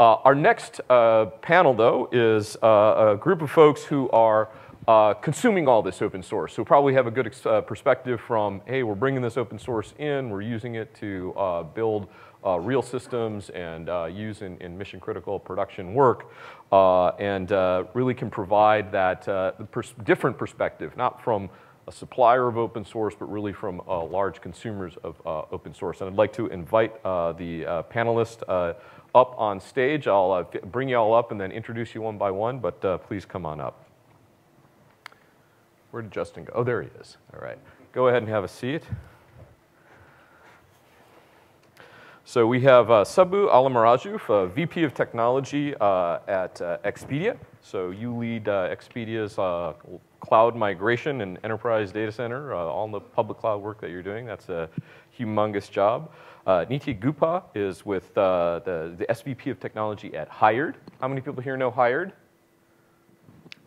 Uh, our next uh, panel, though, is uh, a group of folks who are uh, consuming all this open source. So probably have a good uh, perspective from, hey, we're bringing this open source in, we're using it to uh, build real systems and use in, in, mission critical production work, and really can provide that pers different perspective, not from a supplier of open source, but really from large consumers of open source. And I'd like to invite the panelists up on stage. I'll bring you all up and then introduce you one by one, but please come on up. Where did Justin go? Oh, there he is. All right. Go ahead and have a seat. So we have uh, Subbu Allamaraju, uh, VP of Technology uh, at uh, Expedia. So you lead uh, Expedia's uh, cloud migration and enterprise data center, all the public cloud work that you're doing. That's a humongous job. Nidhi Gupta is with the, the SVP of Technology at Hired. How many people here know Hired?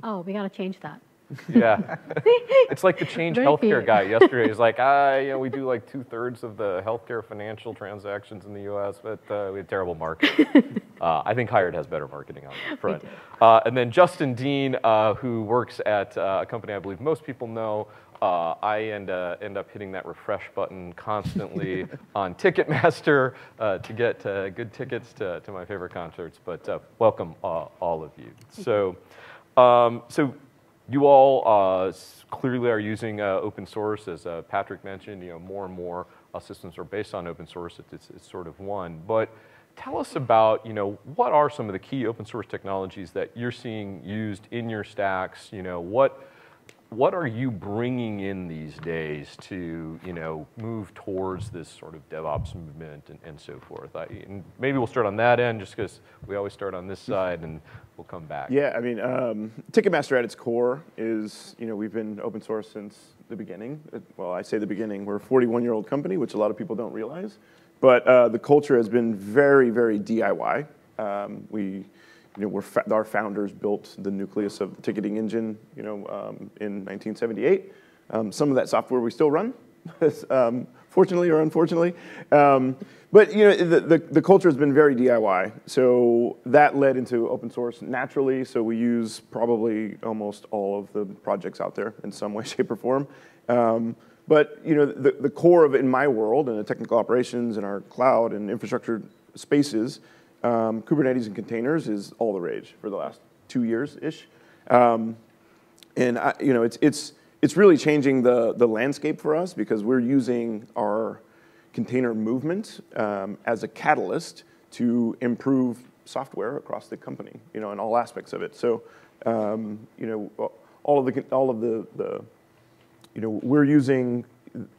Oh, we got to change that. Yeah. it's like the change Very healthcare guy yesterday. He's like, ah, you know, we do like two thirds of the healthcare financial transactions in the US, but uh, we have terrible marketing. uh, I think Hired has better marketing on that front. Uh, and then Justin Dean, uh, who works at uh, a company I believe most people know. Uh, I end, end up hitting that refresh button constantly on Ticketmaster to get good tickets to, to my favorite concerts. But welcome all of you. So, um, so you all uh, clearly are using uh, open source, as uh, Patrick mentioned. You know, more and more uh, systems are based on open source. It's, it's, sort of one. But tell us about, you know, what are some of the key open source technologies that you're seeing used in your stacks? You know, what what are you bringing in these days to you know move towards this sort of DevOps movement and, and so forth? I, and maybe we'll start on that end, just because we always start on this side, and we'll come back. Yeah, I mean, um, Ticketmaster at its core is you know we've been open source since the beginning. Well, I say the beginning. We're a 41 year old company, which a lot of people don't realize, but uh, the culture has been very, very DIY. Um, we you know, fa our founders built the nucleus of the ticketing engine, you know, um, in 1978. Um, some of that software we still run, um, fortunately or unfortunately. Um, but you know, the, the, the, culture has been very DIY. So that led into open source naturally. So we use probably almost all of the projects out there in some way, shape, or form. Um, but you know, the, the core of in my world and the technical operations and our cloud and infrastructure spaces um, Kubernetes and containers is all the rage for the last two years-ish. Um, and I, you know, it's, it's, it's really changing the, the landscape for us because we're using our container movement um, as a catalyst to improve software across the company, you know, in all aspects of it. So, um, you know, all of the, all of the, the, you know, we're using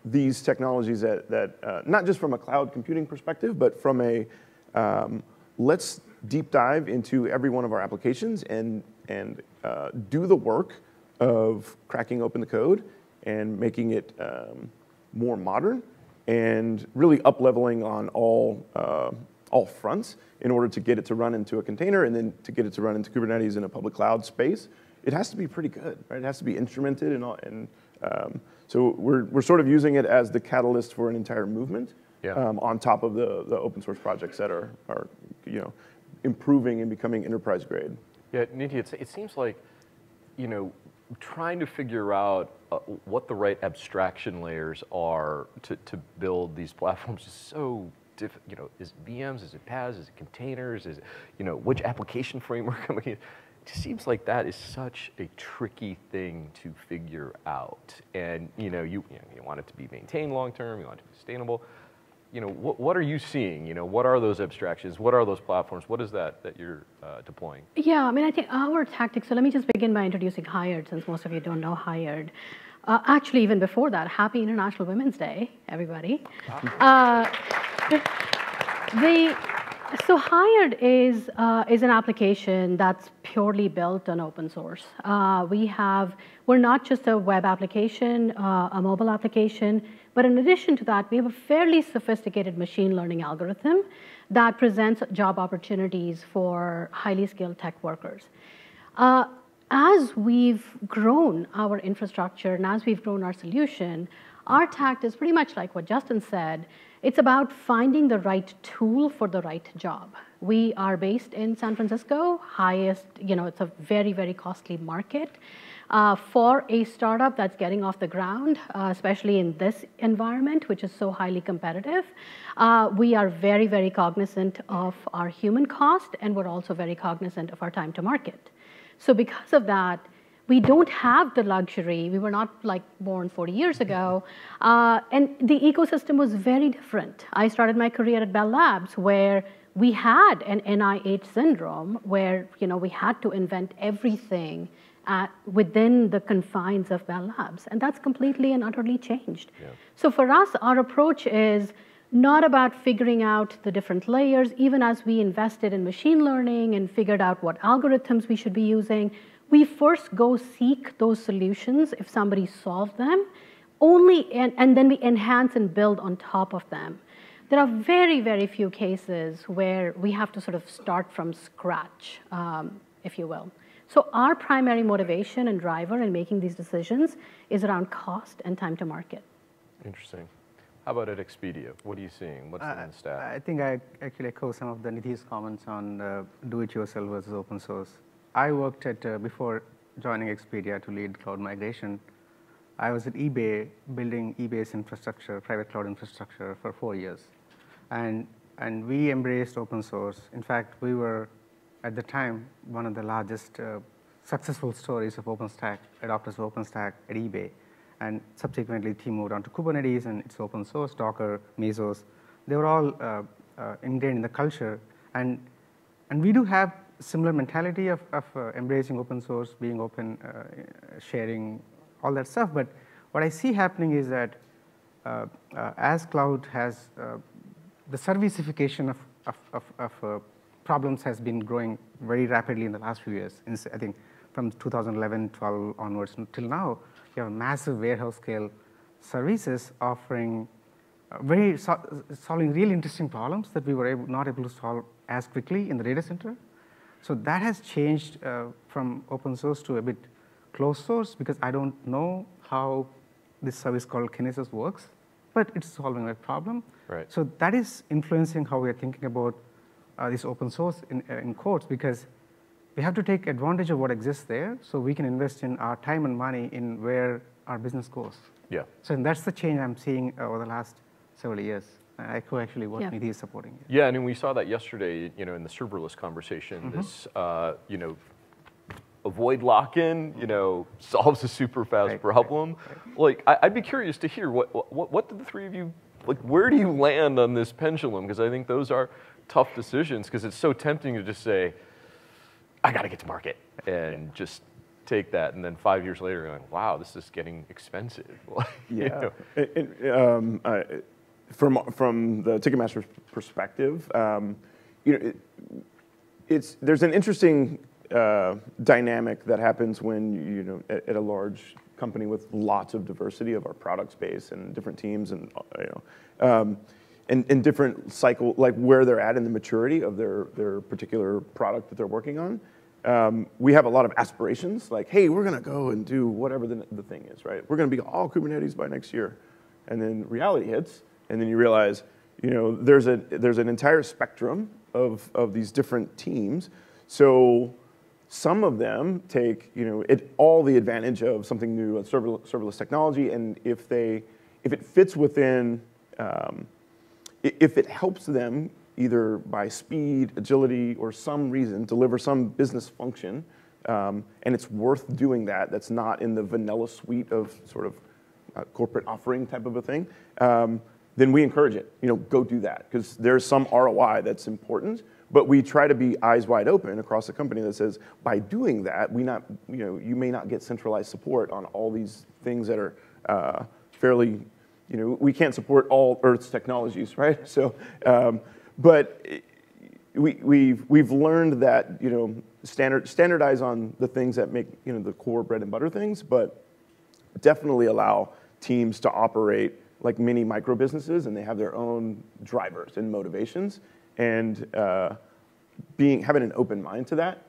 these technologies that, that uh, not just from a cloud computing perspective, but from a um, let's deep dive into every one of our applications and, and uh, do the work of cracking open the code and making it um, more modern and really up leveling on all, uh, all fronts in order to get it to run into a container and then to get it to run into Kubernetes in a public cloud space. It has to be pretty good, right? It has to be instrumented and, all, and um, so we're, we're sort of using it as the catalyst for an entire movement yeah. um, on top of the, the open source projects that are, are you know, improving and becoming enterprise grade. Yeah, Nidhi, it seems like, you know, trying to figure out uh, what the right abstraction layers are to, to build these platforms is so difficult. You know, is it VMs, is it PaaS, is it containers, is it, you know, which application framework am I It seems like that is such a tricky thing to figure out. And, you know, you, you, know, you want it to be maintained long term, you want it to be sustainable you know, what, what are you seeing? You know, what are those abstractions? What are those platforms? What is that that you're uh, deploying? Yeah, I mean, I think our tactics, so let me just begin by introducing Hired, since most of you don't know Hired. Uh, actually, even before that, happy International Women's Day, everybody. Uh, the, so Hired is, uh, is an application that's purely built on open source. Uh, we have, we're not just a web application, uh, a mobile application, but in addition to that, we have a fairly sophisticated machine learning algorithm that presents job opportunities for highly skilled tech workers. Uh, as we've grown our infrastructure and as we've grown our solution, our tact is pretty much like what Justin said. It's about finding the right tool for the right job. We are based in San Francisco, highest, you know, it's a very, very costly market. Uh, for a startup that's getting off the ground, uh, especially in this environment, which is so highly competitive, uh, we are very, very cognizant of our human cost, and we're also very cognizant of our time to market. So because of that, we don't have the luxury. We were not like born 40 years ago. Uh, and the ecosystem was very different. I started my career at Bell Labs where we had an NIH syndrome where you know, we had to invent everything at, within the confines of Bell Labs. And that's completely and utterly changed. Yeah. So for us, our approach is not about figuring out the different layers, even as we invested in machine learning and figured out what algorithms we should be using, we first go seek those solutions if somebody solved them, only, and, and then we enhance and build on top of them. There are very, very few cases where we have to sort of start from scratch, um, if you will. So our primary motivation and driver in making these decisions is around cost and time to market. Interesting. How about at Expedia? What are you seeing? What's uh, the stat? I think I actually echo some of the Nidhi's comments on uh, do-it-yourself versus open source. I worked at, uh, before joining Expedia to lead cloud migration, I was at eBay building eBay's infrastructure, private cloud infrastructure for four years. And, and we embraced open source. In fact, we were at the time, one of the largest uh, successful stories of OpenStack, adopters of OpenStack at eBay. And subsequently, team moved on to Kubernetes and it's open source, Docker, Mesos. They were all uh, uh, ingrained in the culture. And, and we do have similar mentality of, of uh, embracing open source, being open, uh, sharing, all that stuff. But what I see happening is that uh, as cloud has the servicification of, of, of, of problems has been growing very rapidly in the last few years. I think from 2011, 12 onwards till now, you have massive warehouse scale services offering uh, very so solving really interesting problems that we were able, not able to solve as quickly in the data center. So that has changed uh, from open source to a bit closed source because I don't know how this service called Kinesis works, but it's solving a problem. Right. So that is influencing how we are thinking about uh, this open source in, uh, in quotes because we have to take advantage of what exists there so we can invest in our time and money in where our business goes. Yeah. So that's the change I'm seeing over the last several years. I echo actually what yeah. Nidhi is supporting. Yeah, and we saw that yesterday, you know, in the serverless conversation, mm -hmm. this, uh, you know, avoid lock-in, you know, solves a super fast right, problem. Right, right. Like, I, would be curious to hear what, what, what did the three of you, like, where do you land on this pendulum? Because I think those are, tough decisions because it's so tempting to just say, I got to get to market and just take that. And then five years later, you're like, wow, this is getting expensive. yeah. um, uh, from, from the Ticketmaster's perspective, um, you know, it, it's, there's an interesting uh, dynamic that happens when you know at, at, a large company with lots of diversity of our product space and different teams and you know um, and, different cycle, like where they're at in the maturity of their, their particular product that they're working on. Um, we have a lot of aspirations, like, hey, we're gonna go and do whatever the, the thing is, right? We're gonna be all Kubernetes by next year. And then reality hits, and then you realize, you know, there's, a, there's an entire spectrum of, of these different teams. So some of them take, you know, it, all the advantage of something new, serverless, serverless technology, and if they, if it fits within um, if it helps them either by speed, agility, or some reason deliver some business function, um, and it's worth doing that, that's not in the vanilla suite of sort of uh, corporate offering type of a thing, um, then we encourage it. You know, go do that because there's some ROI that's important. But we try to be eyes wide open across the company that says by doing that, we not you know you may not get centralized support on all these things that are uh, fairly you know, we can't support all Earth's technologies, right? So, um, but we, we've, we've learned that, you know, standard, standardize on the things that make, you know, the core bread and butter things, but definitely allow teams to operate like mini micro businesses and they have their own drivers and motivations. And uh, being, having an open mind to that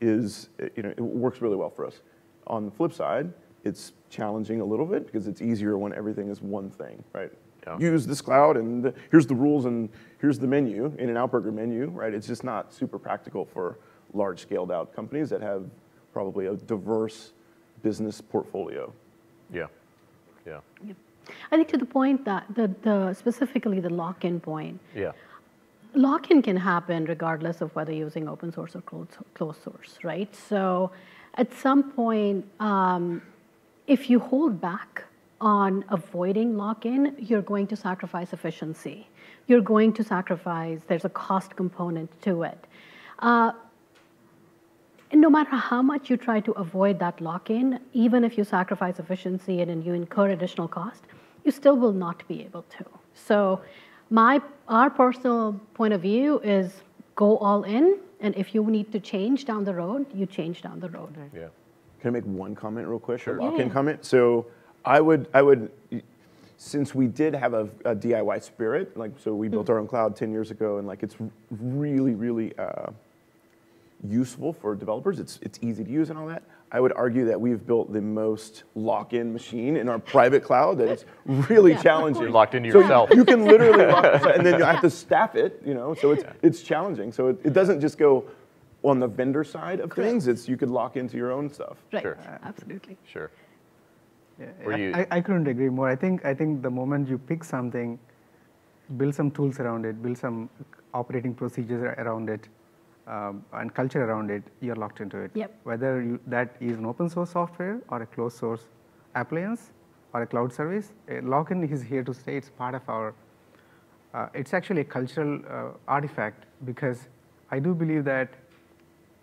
is, you know, it works really well for us. On the flip side, it's challenging a little bit because it's easier when everything is one thing, right? yeah. use this cloud, and the, here's the rules, and here's the menu, in and out burger menu, right? It's just not super practical for large scaled out companies that have probably a diverse business portfolio. Yeah, yeah. yeah. I think to the point that the, the specifically the lock-in point. Yeah. Lock-in can happen regardless of whether you're using open source or closed source, right? So at some point, um, if you hold back on avoiding lock-in, you're going to sacrifice efficiency. You're going to sacrifice, there's a cost component to it. Uh, no matter how much you try to avoid that lock-in, even if you sacrifice efficiency and you incur additional cost, you still will not be able to. So my, our personal point of view is go all in, and if you need to change down the road, you change down the road. Yeah. Can I make one comment real quick? Sure. Lock-in yeah. comment. So I would, I would, since we did have a, a, DIY spirit, like so we built our own cloud 10 years ago, and like it's really, really uh, useful for developers. It's it's easy to use and all that. I would argue that we've built the most lock-in machine in our private cloud that it's really yeah, challenging. You're locked into so yourself. You can literally lock and then you have to staff it, you know, so it's, yeah. it's challenging. So it, it, doesn't just go on the vendor side of Correct. things, it's you could lock into your own stuff. Right, sure. absolutely. Sure. Yeah, you... I, I couldn't agree more. I think, I think the moment you pick something, build some tools around it, build some operating procedures around it, um, and culture around it, you're locked into it. Yep. Whether you, that is an open source software or a closed source appliance or a cloud service, a lock-in is here to stay. It's part of our, uh, it's actually a cultural uh, artifact because I do believe that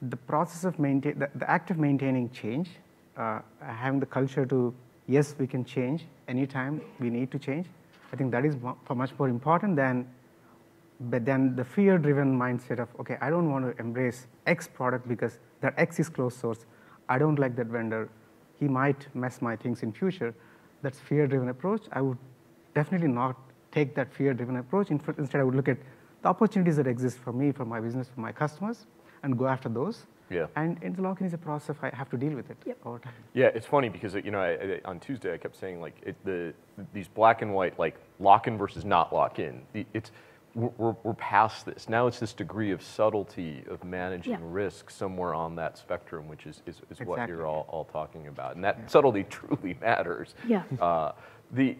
the process of maintain, the, the act of maintaining change, uh, having the culture to, yes, we can change anytime we need to change. I think that is for much more important than but then the fear-driven mindset of, okay, I don't want to embrace X product because that X is closed source. I don't like that vendor. He might mess my things in future. That's fear-driven approach. I would definitely not take that fear-driven approach. Instead, I would look at the opportunities that exist for me, for my business, for my customers, and go after those. Yeah. And interlocking is a process. I have to deal with it yep. over time. Yeah, it's funny because you know I, I, on Tuesday I kept saying like it, the these black and white like lock in versus not lock in. It's we're, we're, past this. Now it's this degree of subtlety of managing yeah. risk somewhere on that spectrum, which is, is, is exactly. what you're all, all talking about. And that yeah. subtlety truly matters. Yeah. Uh, the,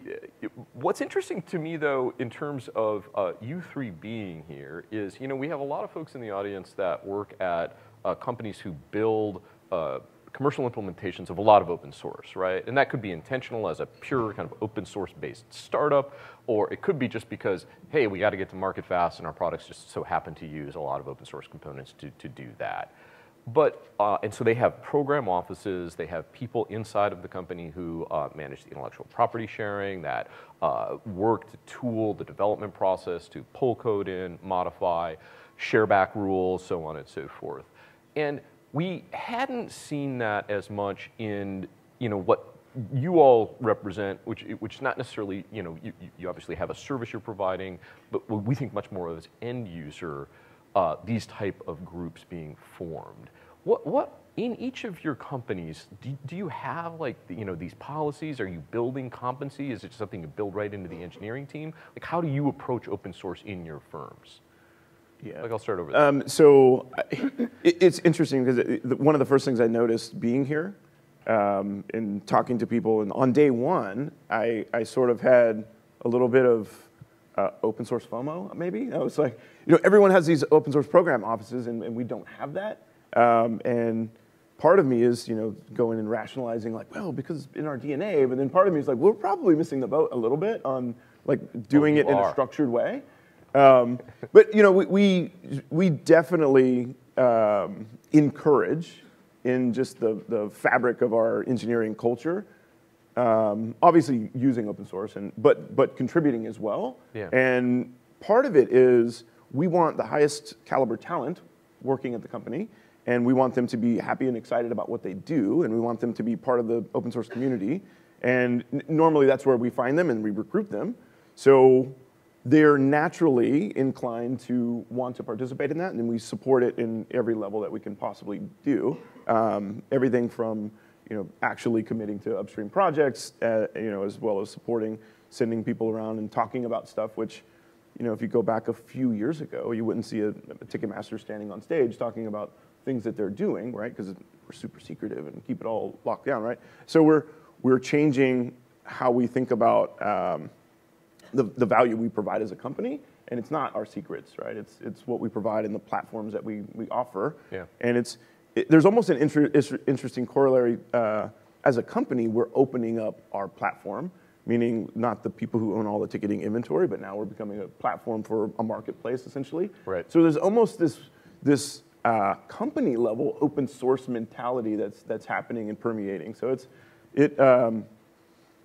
what's interesting to me, though, in terms of uh, you three being here is, you know, we have a lot of folks in the audience that work at uh, companies who build uh, commercial implementations of a lot of open source, right? And that could be intentional as a pure kind of open source based startup, or it could be just because, hey, we got to get to market fast and our products just so happen to use a lot of open source components to, to do that. But, uh, and so they have program offices, they have people inside of the company who uh, manage the intellectual property sharing, that uh, work to tool the development process, to pull code in, modify, share back rules, so on and so forth. And we hadn't seen that as much in you know what you all represent, which which is not necessarily you know you, you obviously have a service you're providing, but we think much more of as end user, uh, these type of groups being formed. What what in each of your companies do, do you have like the, you know these policies? Are you building competency? Is it something you build right into the engineering team? Like how do you approach open source in your firms? Yeah. Like I'll start over there. Um, so it, it's interesting because it, one of the first things I noticed being here um, and talking to people, and on day one, I, I sort of had a little bit of uh, open source FOMO, maybe. I was like, you know, everyone has these open source program offices, and, and we don't have that. Um, and part of me is, you know, going and rationalizing, like, well, because in our DNA. But then part of me is like, we're probably missing the boat a little bit on like doing oh, it in are. a structured way. Um, but you know, we we, we definitely um, encourage in just the, the fabric of our engineering culture. Um, obviously, using open source and but but contributing as well. Yeah. And part of it is we want the highest caliber talent working at the company, and we want them to be happy and excited about what they do, and we want them to be part of the open source community. And normally, that's where we find them and we recruit them. So they're naturally inclined to want to participate in that, and we support it in every level that we can possibly do. Um, everything from you know actually committing to upstream projects, uh, you know, as well as supporting sending people around and talking about stuff, which, you know, if you go back a few years ago, you wouldn't see a, a Ticketmaster standing on stage talking about things that they're doing, right? Because we're super secretive and keep it all locked down, right? So we're, we're changing how we think about um, the, the value we provide as a company. And it's not our secrets, right? It's, it's what we provide in the platforms that we, we offer. Yeah. And it's, it, there's almost an inter, interesting corollary. Uh, as a company, we're opening up our platform, meaning not the people who own all the ticketing inventory, but now we're becoming a platform for a marketplace, essentially. Right. So there's almost this, this uh, company level open source mentality that's, that's happening and permeating. So it's, it, um,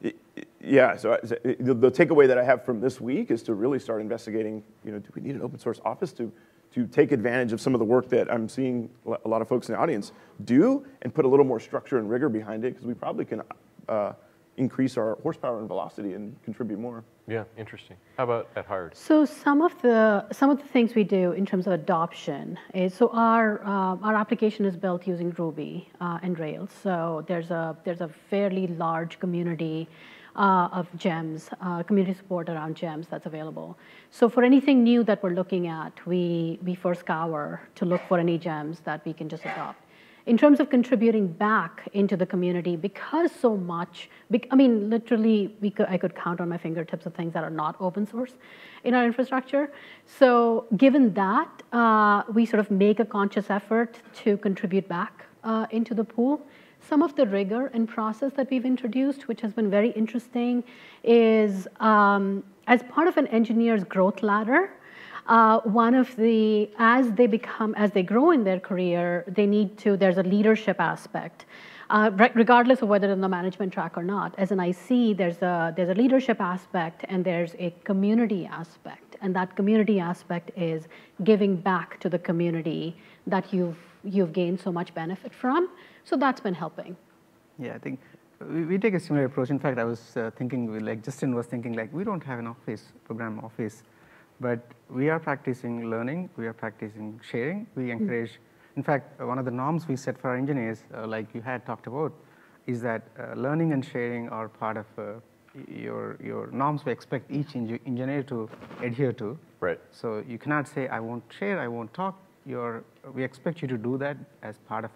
it, it yeah, so I, the, the, takeaway that I have from this week is to really start investigating, you know, do we need an open source office to, to take advantage of some of the work that I'm seeing a lot of folks in the audience do and put a little more structure and rigor behind it because we probably can uh, increase our horsepower and velocity and contribute more. Yeah, interesting. How about at Hired? So some of the some of the things we do in terms of adoption is so our uh, our application is built using Ruby uh, and Rails. So there's a there's a fairly large community uh, of gems, uh, community support around gems that's available. So for anything new that we're looking at, we we first scour to look for any gems that we can just adopt in terms of contributing back into the community, because so much, I mean, literally, we could, I could count on my fingertips of things that are not open source in our infrastructure. So given that, uh, we sort of make a conscious effort to contribute back uh, into the pool. Some of the rigor and process that we've introduced, which has been very interesting, is um, as part of an engineer's growth ladder, uh, one of the, as they become, as they grow in their career, they need to, there's a leadership aspect. Uh, regardless of whether in the management track or not, as an IC, there's a, there's a leadership aspect and there's a community aspect. And that community aspect is giving back to the community that you've, you've gained so much benefit from. So that's been helping. Yeah, I think we, we take a similar approach. In fact, I was uh, thinking, like Justin was thinking, like we don't have an office, program office but we are practicing learning, we are practicing sharing, we hmm. encourage, mm. in fact, one of the norms we set for our engineers, uh, like you had talked about, is that uh, learning and sharing are part of uh, your, your norms we expect each engineer to adhere to. Right. So you cannot say, I won't share, I won't talk. Your, we expect you to do that as part of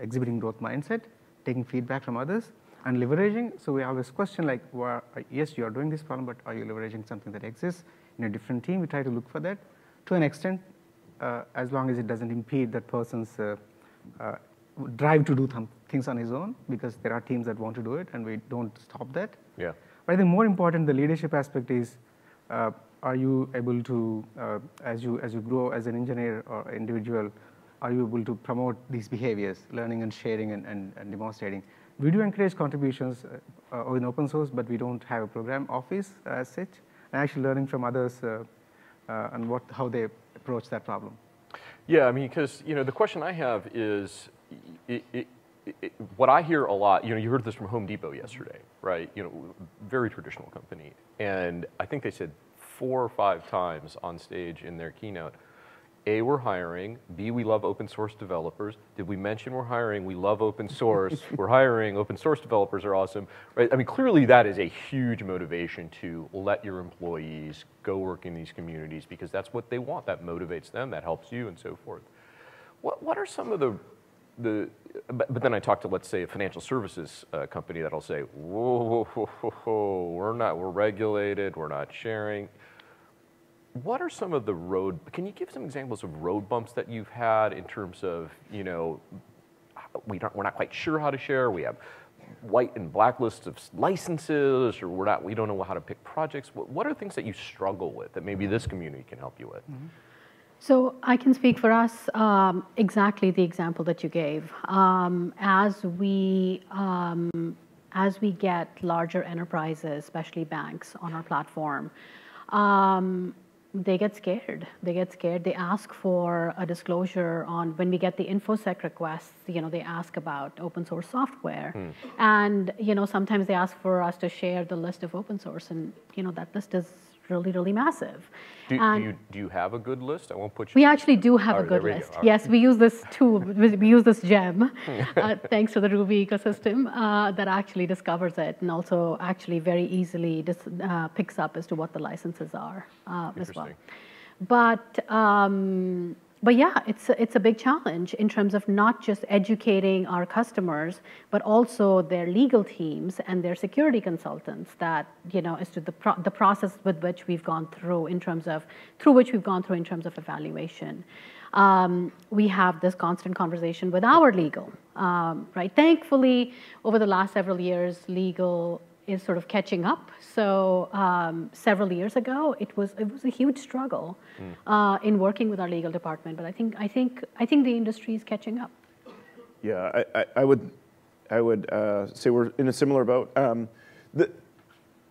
exhibiting growth mindset, taking feedback from others, and leveraging. So we always question like, well, yes, you are doing this problem, but are you leveraging something that exists? in a different team, we try to look for that to an extent, uh, as long as it doesn't impede that person's uh, uh, drive to do th things on his own, because there are teams that want to do it, and we don't stop that. Yeah. But I think more important, the leadership aspect is, uh, are you able to, uh, as you as you grow as an engineer or individual, are you able to promote these behaviors, learning and sharing and, and, and demonstrating? We do encourage contributions uh, in open source, but we don't have a program office as such and actually learning from others uh, uh, and what, how they approach that problem. Yeah, I mean, because you know, the question I have is, it, it, it, what I hear a lot, you know, you heard this from Home Depot yesterday, right? You know, very traditional company, and I think they said four or five times on stage in their keynote, a, we're hiring. B, we love open source developers. Did we mention we're hiring? We love open source. we're hiring. Open source developers are awesome. Right? I mean, clearly that is a huge motivation to let your employees go work in these communities because that's what they want. That motivates them. That helps you and so forth. What, what are some of the, the but, but then I talk to, let's say, a financial services uh, company that'll say, whoa, whoa, whoa, whoa, we're not, we're regulated, we're not sharing what are some of the road, can you give some examples of road bumps that you've had in terms of, you know, we don't, we're not quite sure how to share, we have white and black lists of licenses, or we're not, we don't know how to pick projects. What, what are things that you struggle with that maybe this community can help you with? Mm -hmm. So I can speak for us um, exactly the example that you gave. Um, as we um, as we get larger enterprises, especially banks, on our platform, um, they get scared. They get scared. They ask for a disclosure on when we get the infosec requests. You know, they ask about open source software, mm. and you know sometimes they ask for us to share the list of open source, and you know that list is really, really massive. Do, do, you, do you have a good list? I won't put you. we actually do have All a good list. Right. Yes, we use this tool, we use this gem, uh, thanks to the Ruby ecosystem, uh, that actually discovers it and also actually very easily dis, uh, picks up as to what the licenses are uh, as well. But um, but yeah, it's a, it's a big challenge in terms of not just educating our customers, but also their legal teams and their security consultants. That you know, as to the pro- the process with which we've gone through in terms of through which we've gone through in terms of evaluation. Um, we have this constant conversation with our legal, um, right? Thankfully, over the last several years, legal is sort of catching up. So um, several years ago, it was it was a huge struggle uh, in working with our legal department. But I think I think I think the industry is catching up. Yeah, I, I, I would, I would uh, say we're in a similar boat. Um, the,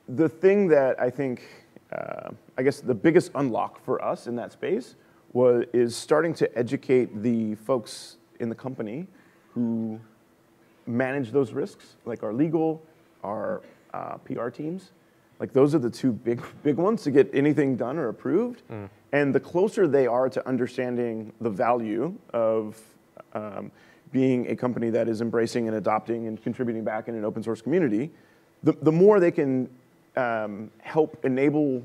the thing that I think, uh, I guess the biggest unlock for us in that space was is starting to educate the folks in the company who manage those risks, like our legal, our uh, PR teams. Like those are the two big, big ones to get anything done or approved. And the closer they are to understanding the value of um, being a company that is embracing and adopting and contributing back in an open source community, the, the more they can um, help enable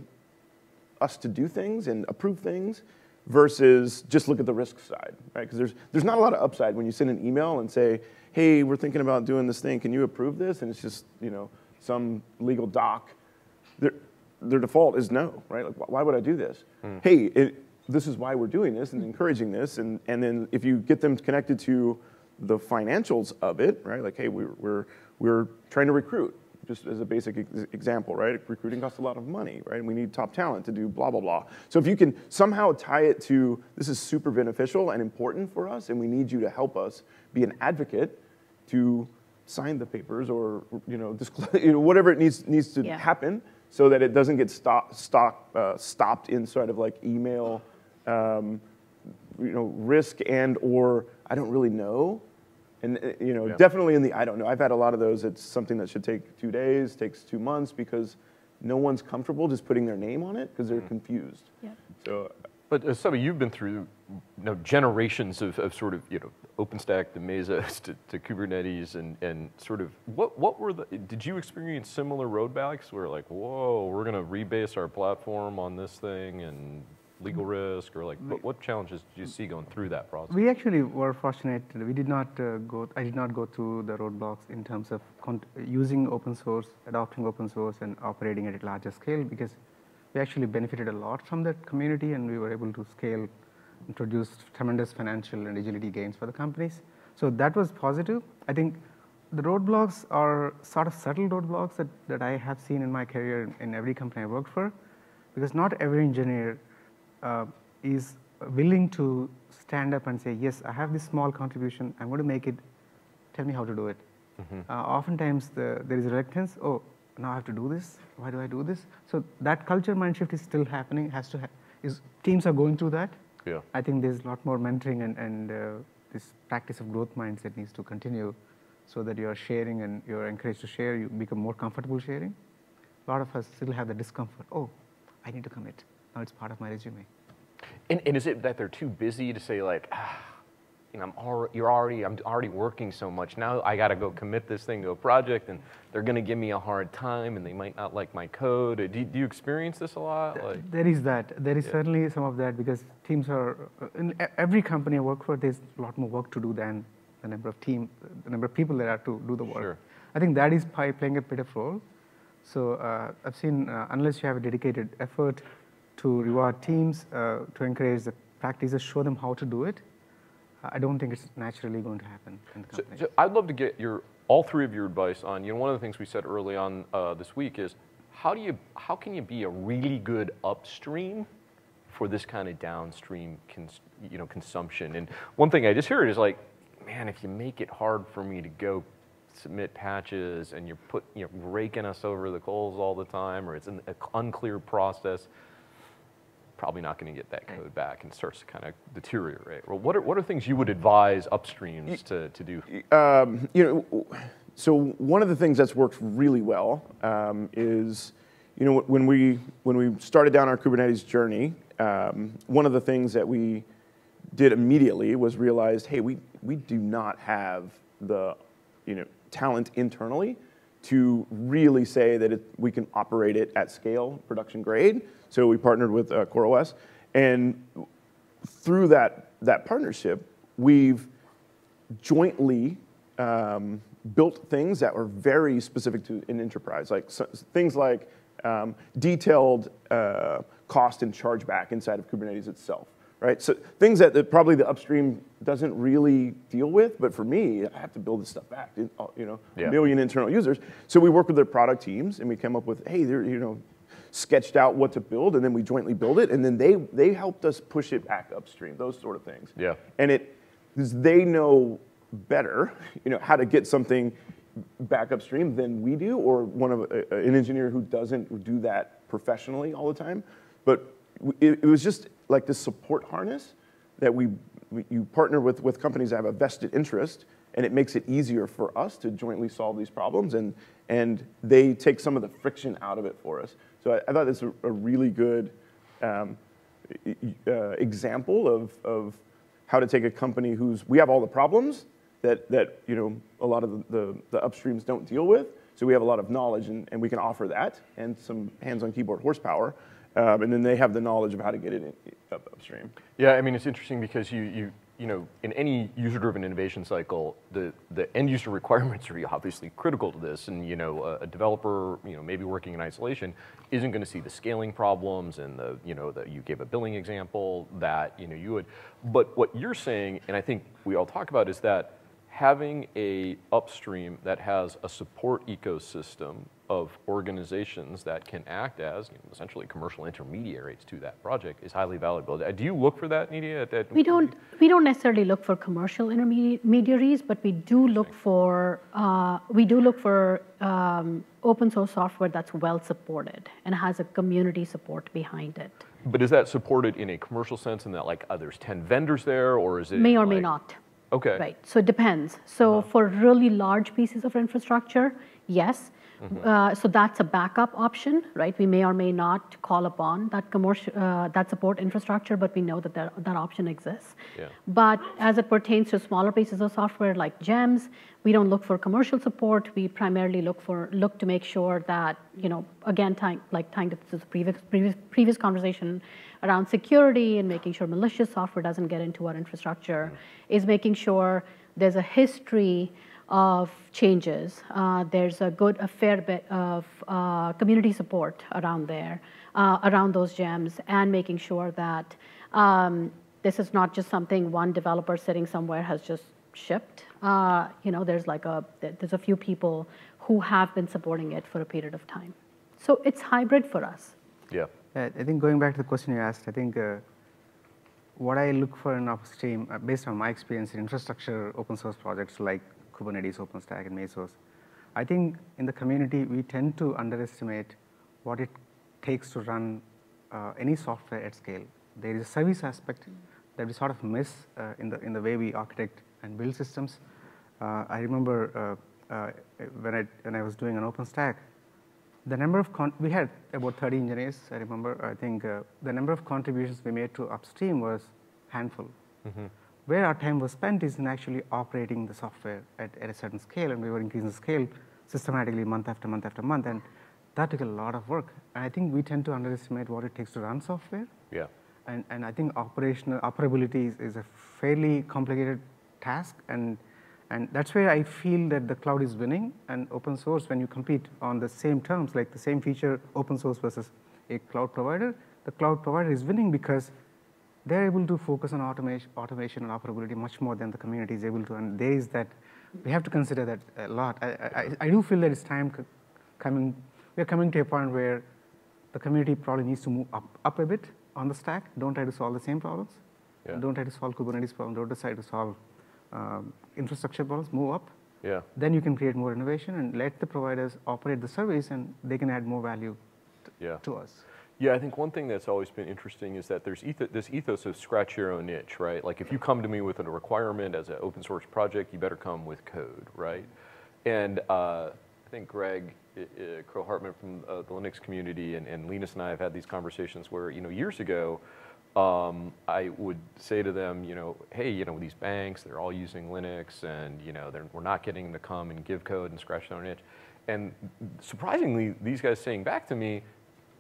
us to do things and approve things versus just look at the risk side, right? Because there's, there's not a lot of upside when you send an email and say, hey, we're thinking about doing this thing, can you approve this? And it's just, you know, some legal doc. Their, their default is no, right? Like, why would I do this? Hmm. Hey, it, this is why we're doing this and encouraging this. And, and then if you get them connected to the financials of it, right? Like, hey, we're, we're, we're trying to recruit, just as a basic example, right? Recruiting costs a lot of money, right? And we need top talent to do blah, blah, blah. So if you can somehow tie it to this is super beneficial and important for us, and we need you to help us be an advocate to sign the papers or, you know, disclose, you know whatever it needs, needs to Yeah. happen so that it doesn't get stop, stop, uh, stopped inside of like email um, you know, risk and or I don't really know. And uh, you know, Yeah. definitely in the I don't know. I've had a lot of those. It's something that should take two days, takes two months because no one's comfortable just putting their name on it because they're confused. Yep. So But uh, Subbu, you've been through you know, generations of, of sort of you know OpenStack to Mesos to, to Kubernetes and, and sort of what what were the did you experience similar roadblocks where like whoa we're gonna rebase our platform on this thing and legal risk or like what, what challenges did you see going through that process? We actually were fortunate. We did not uh, go. I did not go through the roadblocks in terms of using open source, adopting open source, and operating at a larger scale because we actually benefited a lot from that community, and we were able to scale, and produce tremendous financial and agility gains for the companies. So that was positive. I think the roadblocks are sort of subtle roadblocks that, that I have seen in my career in, every company I worked for, because not every engineer uh, is willing to stand up and say, yes, I have this small contribution, I'm going to make it, tell me how to do it. Uh, oftentimes the, there is reluctance, oh, now I have to do this, why do I do this? So that culture mind shift is still happening, has to ha- is, teams are going through that. Yeah. I think there's a lot more mentoring and, and uh, this practice of growth mindset needs to continue so that you're sharing and you're encouraged to share, you become more comfortable sharing. A lot of us still have the discomfort, oh, I need to commit, now it's part of my resume. And, and is it that they're too busy to say like, ah, you know, I'm already, you're already, I'm already working so much. Now I got to go commit this thing to a project, and they're going to give me a hard time, and they might not like my code. Do you, do you experience this a lot? Like, There is that. There is Yeah. certainly some of that because teams are uh, in every company I work for. There's a lot more work to do than the number of team, the number of people that are to do the work. Sure. I think that is playing a bit of role. So uh, I've seen uh, unless you have a dedicated effort to reward teams, uh, to encourage the practices, show them how to do it. I don't think it's naturally going to happen in the So, so I'd love to get your all three of your advice on. You know, one of the things we said early on uh, this week is how do you how can you be a really good upstream for this kind of downstream cons, you know consumption? And one thing I just heard is like, man, if you make it hard for me to go submit patches and you're put you know raking us over the coals all the time, or it's an unclear process. Probably not going to get that code back and starts to kind of deteriorate. Well, what are, what are things you would advise upstreams to, to do? um, you know, so one of the things that's worked really well um, is, you know, when we when we started down our Kubernetes journey, um, one of the things that we did immediately was realized, hey, we we do not have the you know talent internally to really say that it, we can operate it at scale, production grade. So we partnered with uh, CoreOS, and through that that partnership, we've jointly um, built things that were very specific to an enterprise, like so, things like um, detailed uh, cost and chargeback inside of Kubernetes itself, right? So things that the, probably the upstream doesn't really deal with, but for me, I have to build this stuff back. You know, yeah. a million internal users. So we work with their product teams, and we came up with, hey, you know, sketched out what to build, and then we jointly build it, and then they they helped us push it back upstream. Those sort of things. Yeah. And it, they know better, you know, how to get something back upstream than we do, or one of a, an engineer who doesn't do that professionally all the time. But it, it was just like this support harness that we, we, you partner with with companies that have a vested interest, and it makes it easier for us to jointly solve these problems, and and they take some of the friction out of it for us. So I, I thought this was a, a really good um, uh, example of of how to take a company who's we have all the problems that, that you know, a lot of the, the, the upstreams don't deal with. So we have a lot of knowledge, and, and we can offer that and some hands-on keyboard horsepower. Um, and then they have the knowledge of how to get it in, up, upstream. Yeah, I mean, it's interesting because you, you, you know, in any user-driven innovation cycle, the, the end-user requirements are obviously critical to this. And, you know, a, a developer, you know, maybe working in isolation isn't going to see the scaling problems and the, you know, the, you gave a billing example that, you know, you would. But what you're saying, and I think we all talk about, is that having a upstream that has a support ecosystem of organizations that can act as you know, essentially commercial intermediaries to that project is highly valuable. Uh, do you look for that, Nidhi? At, at we don't. We don't necessarily look for commercial intermediaries, but we do look for uh, we do look for um, open source software that's well supported and has a community support behind it. But is that supported in a commercial sense, in that like uh, there's ten vendors there, or is it may or like, may not? Okay. Right. So it depends. So uh-huh. for really large pieces of infrastructure, yes. Mm-hmm. Uh, so that's a backup option, right? We may or may not call upon that commercial uh, that support infrastructure, but we know that that, that option exists. Yeah. But as it pertains to smaller pieces of software like gems, we don't look for commercial support. We primarily look for look to make sure that you know again, tying, like tying to the previous previous previous conversation around security and making sure malicious software doesn't get into our infrastructure, mm-hmm. is making sure there's a history of changes. Uh, there's a good, a fair bit of uh, community support around there, uh, around those gems, and making sure that um, this is not just something one developer sitting somewhere has just shipped. Uh, you know, there's like a there's a few people who have been supporting it for a period of time. So it's hybrid for us. Yeah. I think going back to the question you asked, I think uh, what I look for in upstream, uh, based on my experience in infrastructure open source projects like Kubernetes, OpenStack, and Mesos, I think in the community we tend to underestimate what it takes to run uh, any software at scale. There is a service aspect that we sort of miss uh, in the in the way we architect and build systems. Uh, I remember uh, when I when I was doing an OpenStack the number of we had about 30 engineers. I remember. I think uh, the number of contributions we made to upstream was handful. Mm-hmm. Where our time was spent is in actually operating the software at, at a certain scale, and we were increasing the scale systematically month after month after month, and that took a lot of work. And I think we tend to underestimate what it takes to run software. Yeah. And and I think operational operability is, is a fairly complicated task, and and that's where I feel that the cloud is winning and open source, when you compete on the same terms, like the same feature, open source versus a cloud provider, the cloud provider is winning because they're able to focus on automation, automation and operability much more than the community is able to. And there is that, we have to consider that a lot. I, I, I do feel that it's time coming, we're coming to a point where the community probably needs to move up, up a bit on the stack. Don't try to solve the same problems. Yeah. Don't try to solve Kubernetes problems. Don't try to solve um, infrastructure problems move up. Yeah. Then you can create more innovation and let the providers operate the service and they can add more value yeah. to us. Yeah, I think one thing that's always been interesting is that there's eth- this ethos of scratch your own niche, right? Like if you come to me with a requirement as an open source project, you better come with code, right? And uh, I think Greg, uh, Kroah-Hartman from uh, the Linux community, and, and Linus and I have had these conversations where, you know, years ago, um, I would say to them, you know, hey, you know, these banks, they're all using Linux, and you know, we're not getting them to come and give code and scratch their own itch. And surprisingly, these guys saying back to me,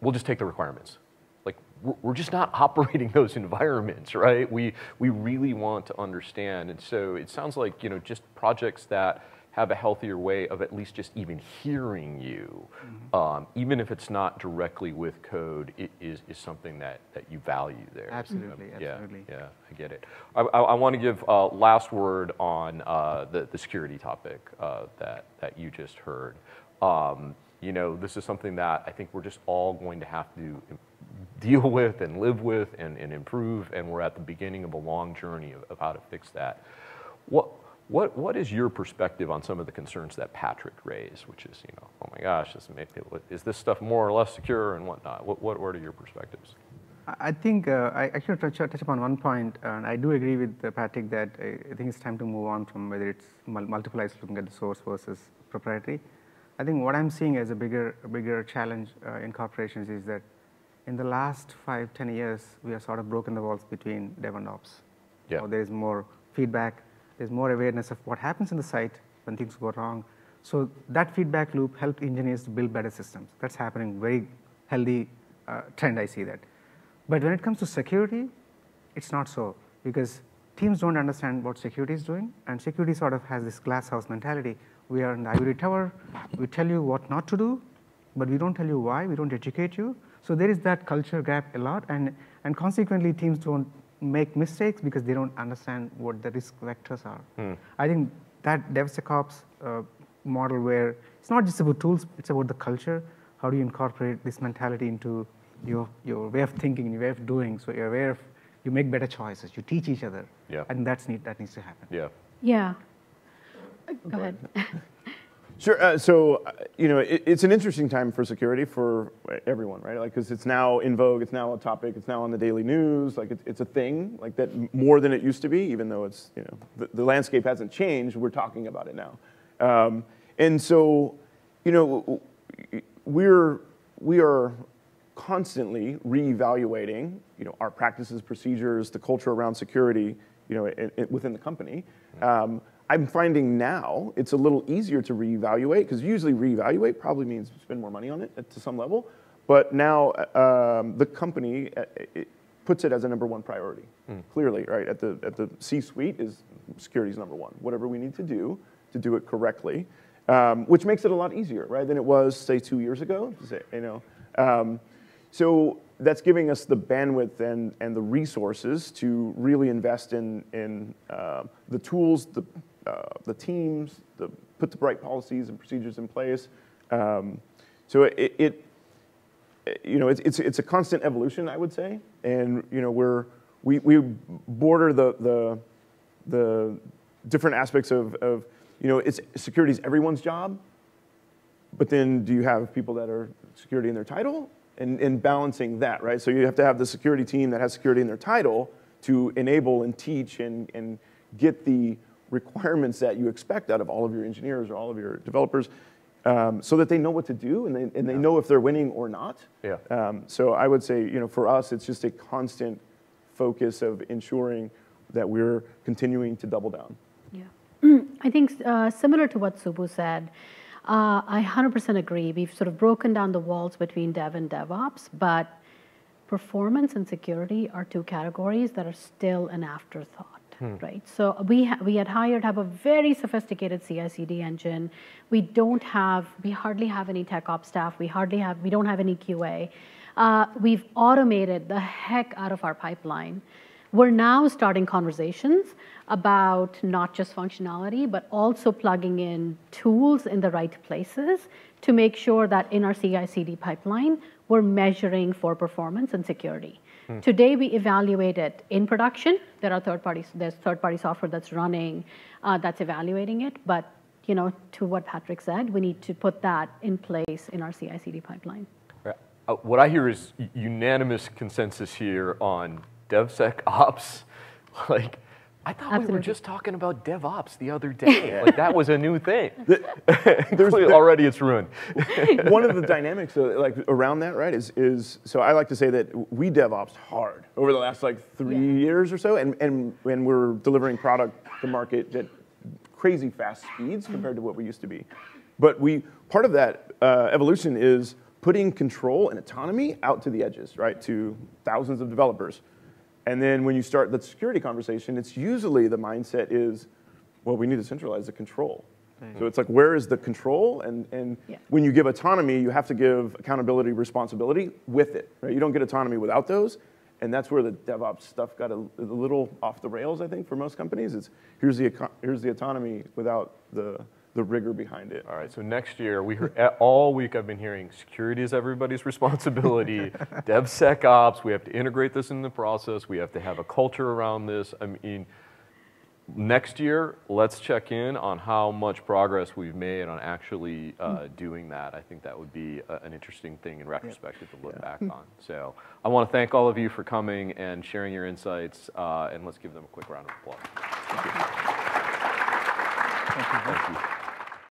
we'll just take the requirements. Like, we're just not operating those environments, right? We, we really want to understand. And so it sounds like, you know, just projects that have a healthier way of at least just even hearing you, mm-hmm. um, even if it's not directly with code, it is, is something that, that you value there. Absolutely, yeah, absolutely. Yeah, I get it. I, I, I want to give uh, last word on uh, the, the security topic uh, that, that you just heard. Um, you know, this is something that I think we're just all going to have to deal with and live with and, and improve, and we're at the beginning of a long journey of, of how to fix that. What, what, what is your perspective on some of the concerns that Patrick raised, which is, you know, oh my gosh, this may, is this stuff more or less secure and whatnot? What, what, what are your perspectives? I think uh, I actually touch, touch upon one point, and I do agree with uh, Patrick that uh, I think it's time to move on from whether it's multiple ISOs looking at the source versus proprietary. I think what I'm seeing as a bigger, a bigger challenge uh, in corporations is that in the last five, ten years, we have sort of broken the walls between dev and ops. Yeah. So there is more feedback there's more awareness of what happens in the site when things go wrong. So that feedback loop helped engineers to build better systems. That's happening, very healthy uh, trend, I see that. But when it comes to security, it's not so because teams don't understand what security is doing and security sort of has this glass house mentality. We are in the ivory tower, we tell you what not to do, but we don't tell you why, we don't educate you. So there is that culture gap a lot and, and consequently teams don't make mistakes because they don't understand what the risk vectors are. Hmm. I think that DevSecOps uh, model where it's not just about tools, it's about the culture. How do you incorporate this mentality into your, your way of thinking, your way of doing? So you're aware of, you make better choices, you teach each other. Yeah. And that's need, that needs to happen. Yeah. Yeah. Go ahead. Sure. Uh, so, uh, you know, it, it's an interesting time for security for everyone, right? Like, because it's now in vogue, it's now a topic, it's now on the daily news. Like, it, it's a thing, like that more than it used to be, even though it's, you know, the, the landscape hasn't changed. We're talking about it now. Um, and so, you know, we're we are constantly reevaluating, you know, our practices, procedures, the culture around security, you know, it, it, within the company. Um, I'm finding now it's a little easier to reevaluate because usually reevaluate probably means spend more money on it to some level. But now um, the company uh, it puts it as a number one priority. Mm. Clearly, right at the at the C-suite is security is number one. Whatever we need to do to do it correctly, um, which makes it a lot easier, right, than it was say two years ago. You know, um, so that's giving us the bandwidth and, and the resources to really invest in, in uh, the tools, the uh, the teams, the, put the right policies and procedures in place. Um, so it, it, you know, it's, it's, it's a constant evolution, I would say. And, you know, we're, we, we border the, the, the different aspects of, of, you know, it's, security is everyone's job, but then do you have people that are security in their title? And, and balancing that, right? So you have to have the security team that has security in their title to enable and teach and, and get the requirements that you expect out of all of your engineers or all of your developers um, so that they know what to do and they, and they yeah. know if they're winning or not. Yeah. Um, so I would say, you know, for us, it's just a constant focus of ensuring that we're continuing to double down. Yeah. I think uh, similar to what Subbu said, uh, I 100% agree. We've sort of broken down the walls between dev and DevOps, but performance and security are two categories that are still an afterthought. Hmm. Right. So we we at Hired have a very sophisticated CI/CD engine. We don't have we hardly have any tech ops staff. We hardly have we don't have any QA. Uh, we've automated the heck out of our pipeline. We're now starting conversations about not just functionality, but also plugging in tools in the right places to make sure that in our CI/CD pipeline, we're measuring for performance and security. Hmm. Today, we evaluate it in production. There are third parties. There's third-party software that's running, uh, that's evaluating it. But you know, to what Patrick said, we need to put that in place in our CI/CD pipeline. Uh, what I hear is unanimous consensus here on DevSecOps. like, I thought we were just talking about DevOps the other day. Like that was a new thing. There's Clearly, already it's ruined. one of the dynamics uh, like around that, right, is is so I like to say that we DevOps hard over the last like three Yeah. years or so, and and and we're delivering product to market at crazy fast speeds compared to what we used to be. But we part of that uh, evolution is putting control and autonomy out to the edges, right, to thousands of developers. And then when you start the security conversation, it's usually the mindset is, well, we need to centralize the control. So it's like, where is the control? And, and Yeah. when you give autonomy, you have to give accountability, responsibility with it. Right? You don't get autonomy without those. And that's where the DevOps stuff got a, a little off the rails, I think, for most companies. It's here's the, here's the autonomy without the, the rigor behind it. All right, so next year, we heard, all week I've been hearing security is everybody's responsibility, DevSecOps, we have to integrate this in the process, we have to have a culture around this. I mean, next year, let's check in on how much progress we've made on actually uh, doing that. I think that would be a, an interesting thing in retrospective to look back on. So I want to thank all of you for coming and sharing your insights, uh, and let's give them a quick round of applause. Thank you.